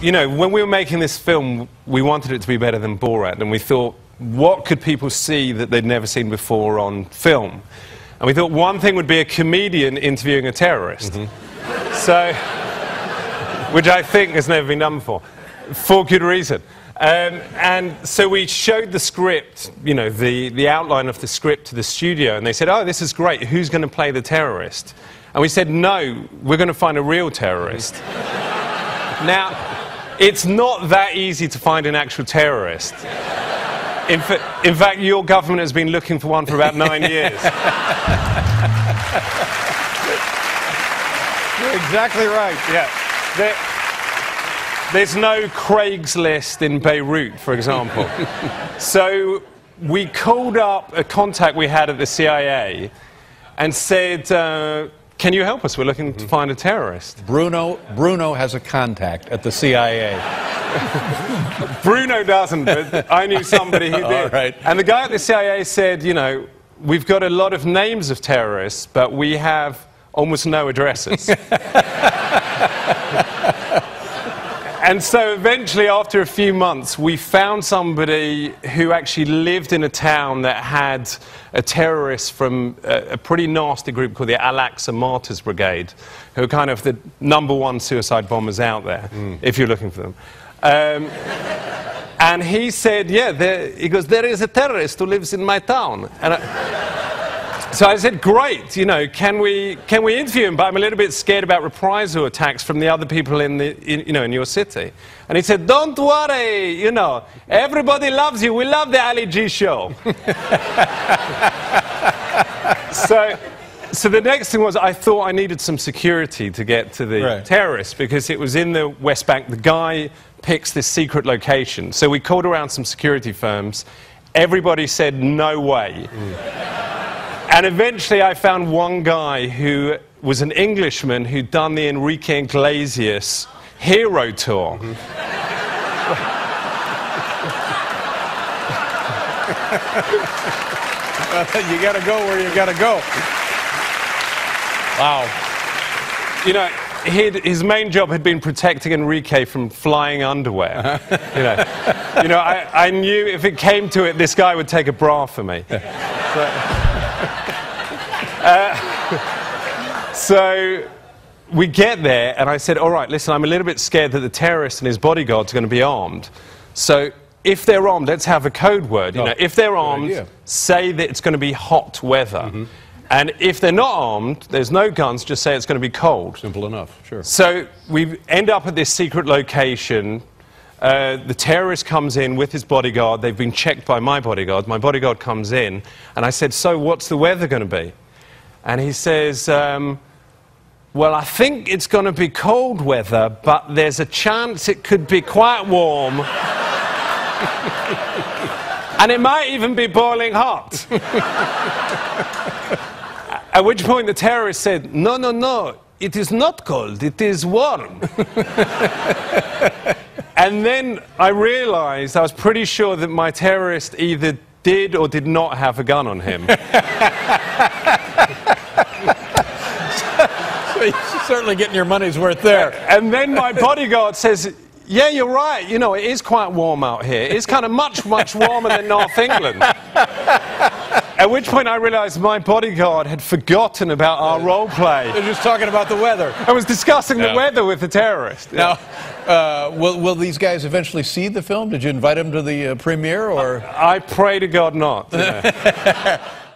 you know, when we were making this film, we wanted it to be better than Borat, and we thought, what could people see that they'd never seen before on film? And we thought one thing would be a comedian interviewing a terrorist. Mm-hmm. So, which I think has never been done before, for good reason. Um, and so we showed the script, you know, the, the outline of the script to the studio, and they said, Oh, this is great. Who's going to play the terrorist? And we said, No, we're going to find a real terrorist. now, it's not that easy to find an actual terrorist. In, fa- in, fact, your government has been looking for one for about nine years. You're exactly right. Yeah. There, there's no Craigslist in Beirut, for example. so we called up a contact we had at the CIA and said, uh, can you help us? We're looking to mm-hmm. find a terrorist. Brüno, Brüno has a contact at the CIA. Brüno doesn't, but I knew somebody who did. All right. And the guy at the CIA said, you know, we've got a lot of names of terrorists, but we have almost no addresses. and so eventually, after a few months, we found somebody who actually lived in a town that had a terrorist from a, a pretty nasty group called the Al Aqsa Martyrs Brigade, who are kind of the number one suicide bombers out there, mm. if you're looking for them. Um, and he said, Yeah, there, he goes, There is a terrorist who lives in my town. And I, so I said, great, you know, can we, can we interview him? But I'm a little bit scared about reprisal attacks from the other people in, the, in, you know, in your city. And he said, don't worry, you know, everybody loves you. We love the Ali G show. so, so the next thing was I thought I needed some security to get to the right. terrorists because it was in the West Bank. The guy picks this secret location. So we called around some security firms. Everybody said, no way. Mm. And eventually I found one guy who was an Englishman who'd done the Enrique Iglesias hero tour. Mm-hmm. you got to go where you got to go. Wow. You know, his main job had been protecting Enrique from flying underwear. you know, you know I, I, knew if it came to it, this guy would take a bra for me. So, uh, so we get there, and I said, All right, listen, I'm a little bit scared that the terrorist and his bodyguards are going to be armed. So if they're armed, let's have a code word. You oh, know, if they're armed, say that it's going to be hot weather. Mm-hmm. And if they're not armed, there's no guns, just say it's going to be cold. Simple enough, sure. So we end up at this secret location. Uh, the terrorist comes in with his bodyguard. They've been checked by my bodyguard. My bodyguard comes in, and I said, So what's the weather going to be? And he says, um, Well, I think it's going to be cold weather, but there's a chance it could be quite warm. and it might even be boiling hot. At which point the terrorist said, No, no, no, it is not cold, it is warm. and then I realized I was pretty sure that my terrorist either did or did not have a gun on him. So you're certainly getting your money's worth there. And then my bodyguard says, yeah, you're right. You know, it is quite warm out here. It's kind of much, much warmer than North England. At which point I realized my bodyguard had forgotten about our role play. They're just talking about the weather. I was discussing the weather with the terrorist. Now, uh, will, will these guys eventually see the film? Did you invite them to the uh, premiere, or? I, I, pray to God not.